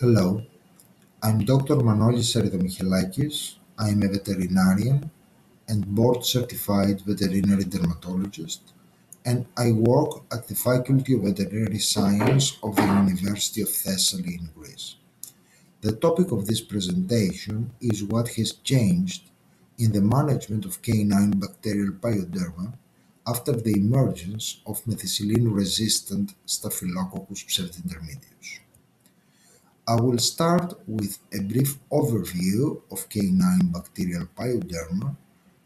Hello, I'm Doctor Manolis Saridomichelakis. I am a veterinarian and board-certified veterinary dermatologist, and I work at the Faculty of Veterinary Science of the University of Thessaly in Greece. The topic of this presentation is what has changed in the management of canine bacterial pyoderma after the emergence of methicillin-resistant Staphylococcus pseudointermedius. I will start with a brief overview of canine bacterial pyoderma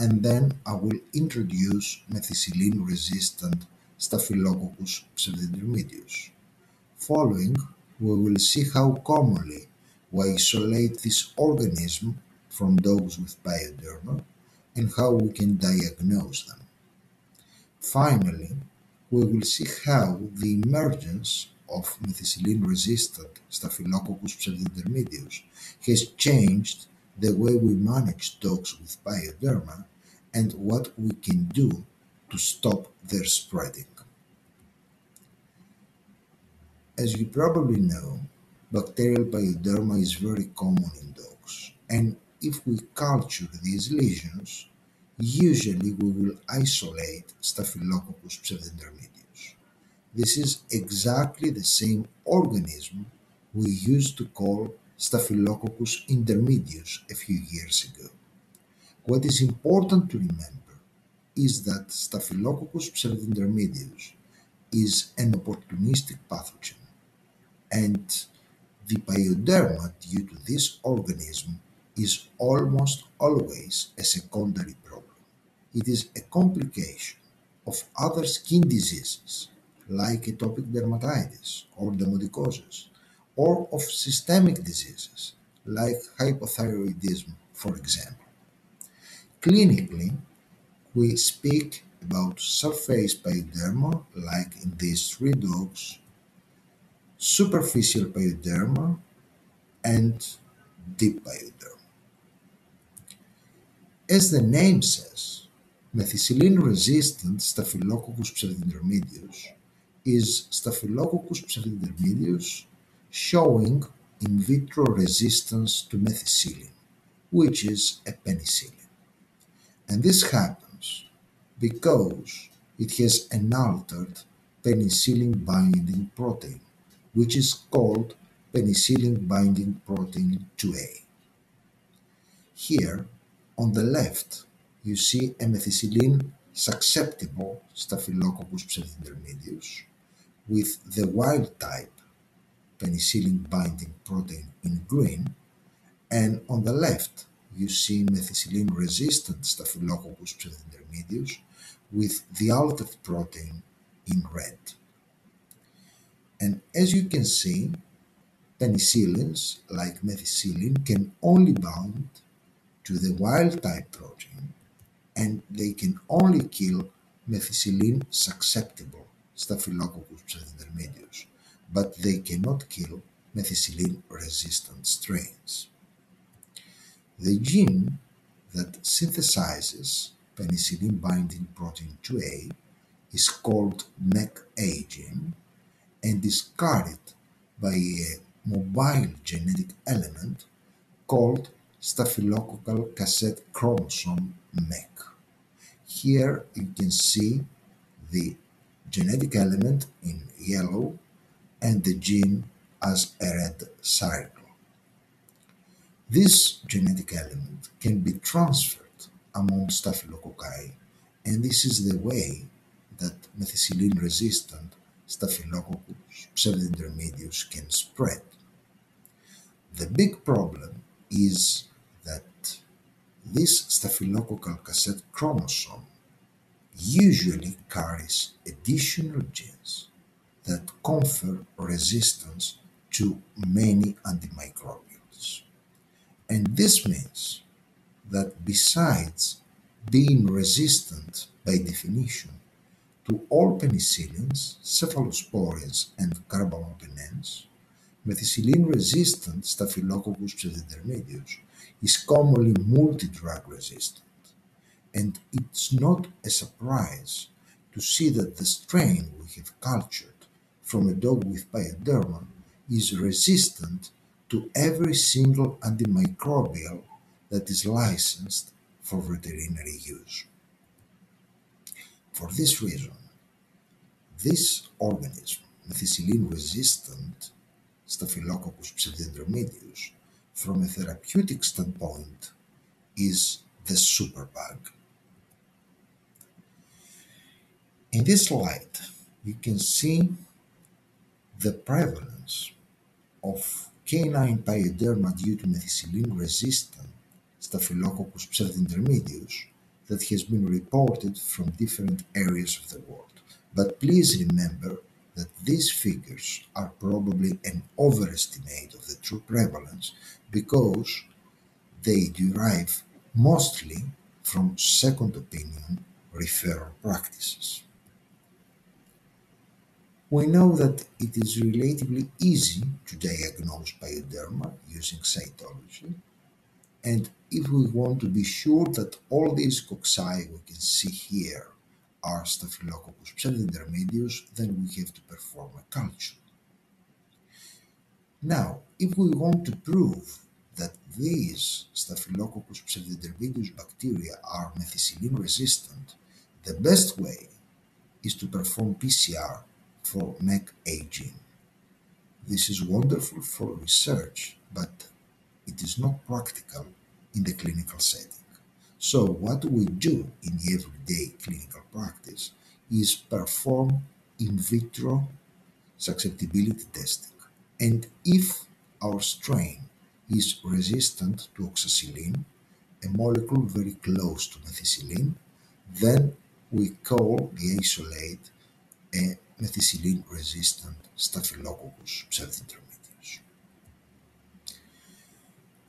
and then I will introduce methicillin-resistant Staphylococcus pseudointermedius. Following, we will see how commonly we isolate this organism from dogs with pyoderma and how we can diagnose them. Finally, we will see how the emergence of methicillin-resistant Staphylococcus pseudointermedius has changed the way we manage dogs with pyoderma and what we can do to stop their spreading. As you probably know, bacterial pyoderma is very common in dogs, and if we culture these lesions, usually we will isolate Staphylococcus pseudointermedius. This is exactly the same organism we used to call Staphylococcus intermedius a few years ago. What is important to remember is that Staphylococcus pseudointermedius is an opportunistic pathogen, and the pyoderma due to this organism is almost always a secondary problem. It is a complication of other skin diseases like atopic dermatitis or demodicosis, or of systemic diseases like hypothyroidism, for example. Clinically, we speak about surface pyoderma, like in these three dogs, superficial pyoderma, and deep pyoderma. As the name says, methicillin-resistant Staphylococcus pseudointermedius is Staphylococcus pseudointermedius showing in vitro resistance to methicillin, which is a penicillin. And this happens because it has an altered penicillin binding protein, which is called penicillin binding protein 2A. Here, on the left, you see a methicillin susceptible Staphylococcus pseudointermedius with the wild type penicillin binding protein in green, and on the left you see methicillin resistant Staphylococcus pseudointermedius with the altered protein in red. And as you can see, penicillins like methicillin can only bind to the wild type protein and they can only kill methicillin susceptible Staphylococcus pseudointermedius, but they cannot kill methicillin resistant strains. The gene that synthesizes penicillin binding protein 2A is called MECA gene and is carried by a mobile genetic element called staphylococcal cassette chromosome MEC. Here you can see the genetic element in yellow and the gene as a red circle. This genetic element can be transferred among staphylococci and this is the way that methicillin-resistant Staphylococcus pseudointermedius can spread. The big problem is that this staphylococcal cassette chromosome usually carries additional genes that confer resistance to many antimicrobials. And this means that besides being resistant by definition to all penicillins, cephalosporins, and carbapenems, methicillin-resistant Staphylococcus pseudointermedius is commonly multi-drug resistant, and it's not a surprise to see that the strain we have cultured from a dog with pyoderma is resistant to every single antimicrobial that is licensed for veterinary use. For this reason, this organism, methicillin-resistant Staphylococcus pseudointermedius, from a therapeutic standpoint, is the superbug. In this slide, you can see the prevalence of canine pyoderma due to methicillin-resistant Staphylococcus pseudointermedius that has been reported from different areas of the world. But please remember that these figures are probably an overestimate of the true prevalence because they derive mostly from second opinion referral practices. We know that it is relatively easy to diagnose pyoderma using cytology, and if we want to be sure that all these cocci we can see here are Staphylococcus pseudointermedius, then we have to perform a culture. Now, if we want to prove that these Staphylococcus pseudointermedius bacteria are methicillin resistant, the best way is to perform PCR for mecA gene. This is wonderful for research, but it is not practical in the clinical setting. So what we do in the everyday clinical practice is perform in vitro susceptibility testing. And if our strain is resistant to oxacillin, a molecule very close to methicillin, then we call the isolate a methicillin-resistant Staphylococcus pseudointermedius.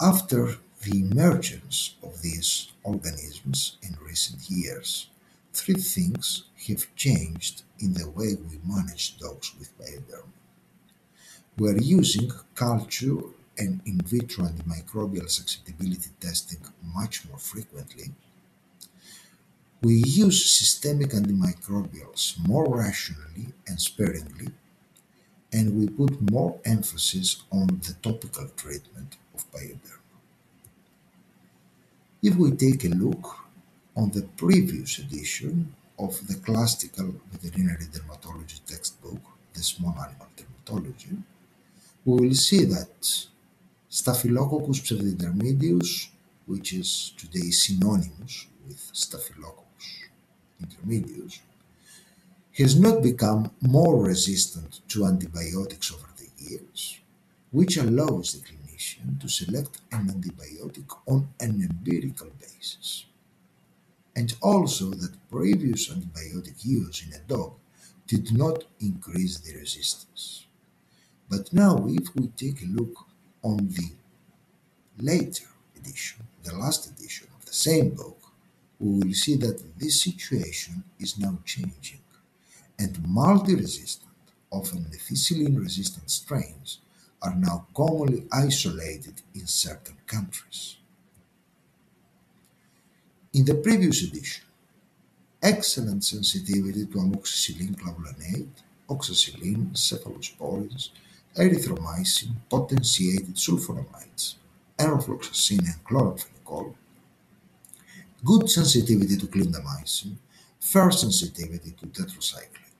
After the emergence of these organisms in recent years, three things have changed in the way we manage dogs with pyoderma. We are using culture and in vitro antimicrobial susceptibility testing much more frequently. We use systemic antimicrobials more rationally and sparingly, and we put more emphasis on the topical treatment of pyoderma. If we take a look on the previous edition of the classical veterinary dermatology textbook, the small animal dermatology, we will see that Staphylococcus pseudointermedius, which is today synonymous with Staphylococcus intermedius, has not become more resistant to antibiotics over the years, which allows the clinician to select an antibiotic on an empirical basis. And also that previous antibiotic use in a dog did not increase the resistance. But now if we take a look on the later edition, the last edition of the same book, we will see that this situation is now changing and multi-resistant, often methicillin-resistant strains are now commonly isolated in certain countries. In the previous edition, excellent sensitivity to amoxicillin clavulanate, oxacillin, cephalosporins, erythromycin, potentiated sulfonamides, enrofloxacin and chloramphenicol, good sensitivity to clindamycin, fair sensitivity to tetracycline.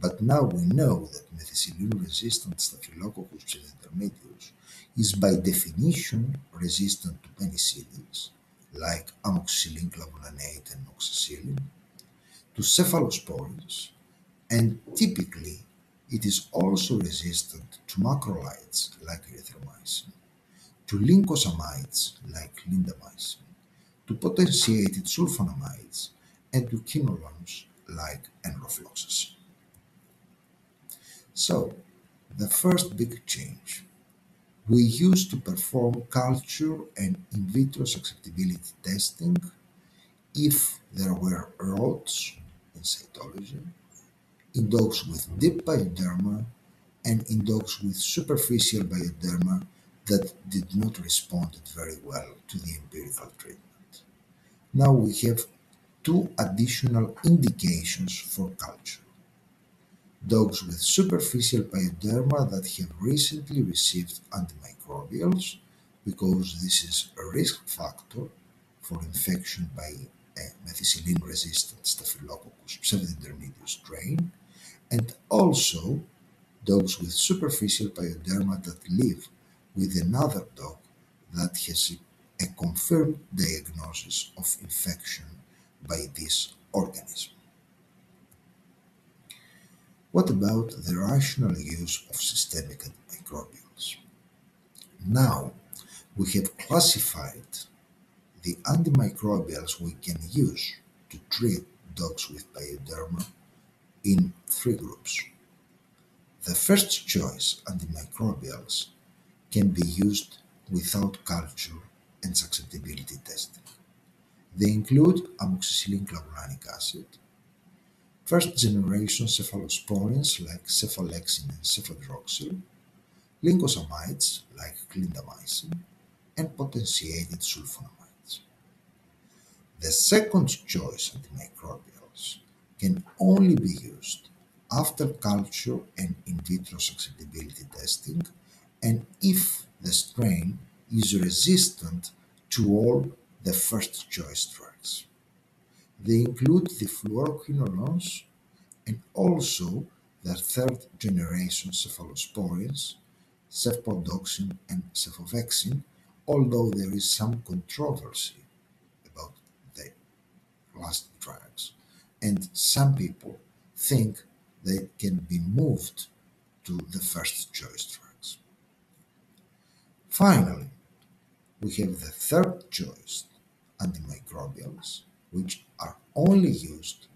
But now we know that methicillin-resistant Staphylococcus pseudointermedius is by definition resistant to penicillins, like amoxicillin clavulanate and oxacillin, to cephalosporins, and typically it is also resistant to macrolides like erythromycin, to lincosamides like clindamycin, to potentiated sulfonamides, and to quinolones like enrofloxacin. So, the first big change. We used to perform culture and in vitro susceptibility testing if there were rods in cytology, in dogs with deep pyoderma, and in dogs with superficial pyoderma that did not respond very well to the empirical treatment. Now we have two additional indications for culture. dogs with superficial pyoderma that have recently received antimicrobials because this is a risk factor for infection by methicillin-resistant Staphylococcus pseudointermedius strain, and also dogs with superficial pyoderma that live with another dog that has a confirmed diagnosis of infection by this organism. What about the rational use of systemic antimicrobials? Now, we have classified the antimicrobials we can use to treat dogs with pyoderma in three groups. The first choice antimicrobials can be used without culture and susceptibility testing. They include amoxicillin clavulanic acid, first generation cephalosporins like cephalexin and cefadroxil, lincosamides like clindamycin, and potentiated sulfonamides. The second choice antimicrobials can only be used after culture and in vitro susceptibility testing and if the strain is resistant to all the first choice drugs. They include the fluoroquinolones and also the third generation cephalosporins, cefpodoxime and cefovecin, although there is some controversy about the last drugs. And some people think they can be moved to the first choice drugs. Finally, we have the third choice antimicrobials, which are only used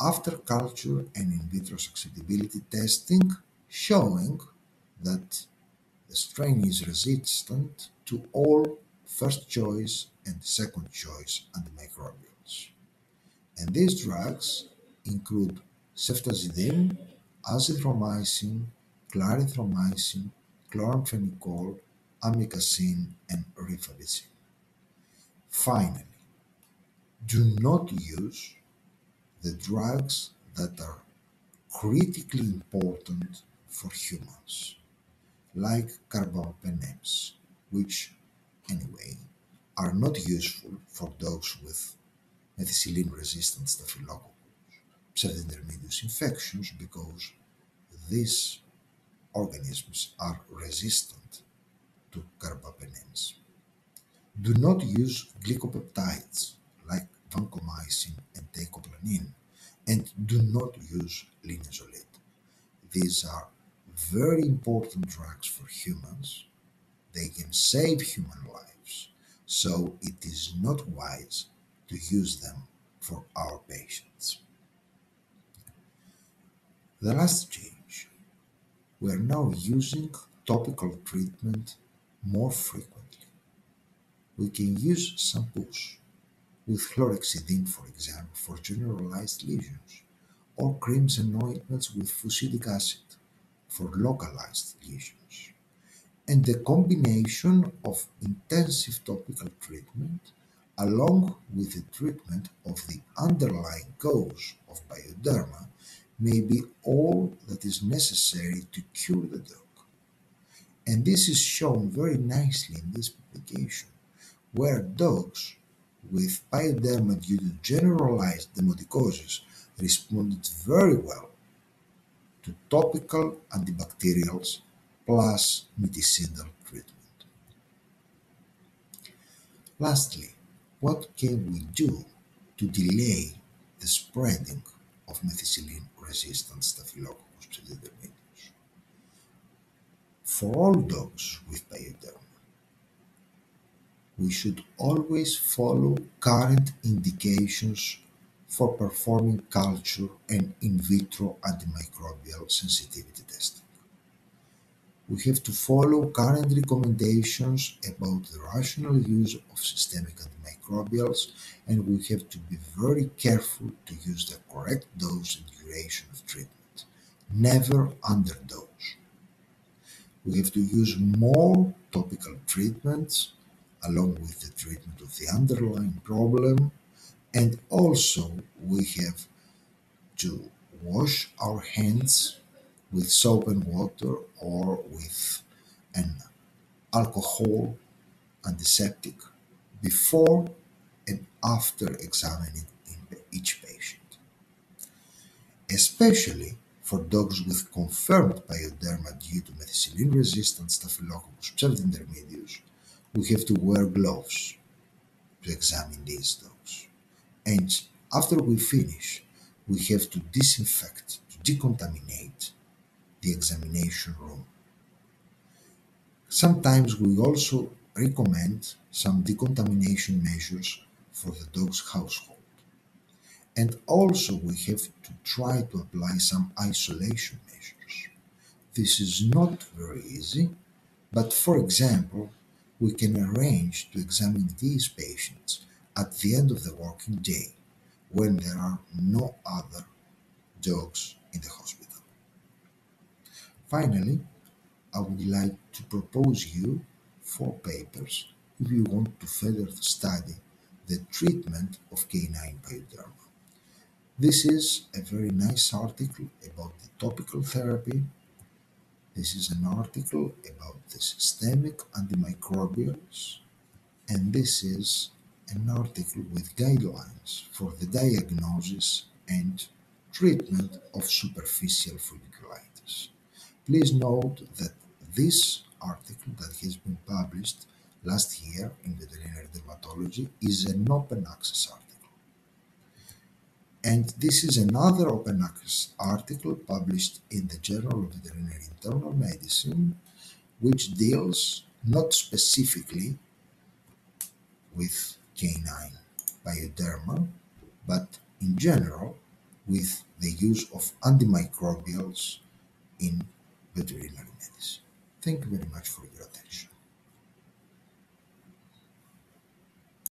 after culture and in vitro susceptibility testing showing that the strain is resistant to all first choice and second choice antimicrobials. And these drugs include ceftazidime, azithromycin, clarithromycin, chloramphenicol, amikacin, and rifampicin. Finally, do not use the drugs that are critically important for humans, like carbapenems, which, anyway, are not useful for dogs with methicillin-resistant staphylococcus pseudointermedius infections because these organisms are resistant carbapenems. Do not use glycopeptides like vancomycin and teicoplanin and do not use linezolid. These are very important drugs for humans. They can save human lives, so it is not wise to use them for our patients. The last change. We are now using topical treatment more frequently. We can use shampoos with chlorhexidine, for example, for generalized lesions, or creams and ointments with fusidic acid for localized lesions. And the combination of intensive topical treatment along with the treatment of the underlying cause of pyoderma may be all that is necessary to cure the dog. And this is shown very nicely in this publication, where dogs with pyoderma due to generalized demodicosis responded very well to topical antibacterials plus miticidal treatment. Lastly, what can we do to delay the spreading of methicillin-resistant Staphylococcus pseudointermedius? For all dogs with pyoderma, we should always follow current indications for performing culture and in vitro antimicrobial sensitivity testing. We have to follow current recommendations about the rational use of systemic antimicrobials and we have to be very careful to use the correct dose and duration of treatment. Never underdose. We have to use more topical treatments along with the treatment of the underlying problem and also we have to wash our hands with soap and water or with an alcohol antiseptic before and after examining each patient. Especially for dogs with confirmed pyoderma due to methicillin-resistant Staphylococcus pseudointermedius, we have to wear gloves to examine these dogs. And after we finish, we have to disinfect, to decontaminate the examination room. Sometimes we also recommend some decontamination measures for the dog's household. And also we have to try to apply some isolation measures. This is not very easy, but for example, we can arrange to examine these patients at the end of the working day when there are no other dogs in the hospital. Finally, I would like to propose you four papers if you want to further study the treatment of canine pyoderma. This is a very nice article about the topical therapy this is an article about the systemic antimicrobials, and this is an article with guidelines for the diagnosis and treatment of superficial folliculitis. Please note that this article that has been published last year in veterinary dermatology is an open access article. And this is another open access article published in the Journal of Veterinary Internal Medicine, which deals not specifically with canine pyoderma, but in general with the use of antimicrobials in veterinary medicine. Thank you very much for your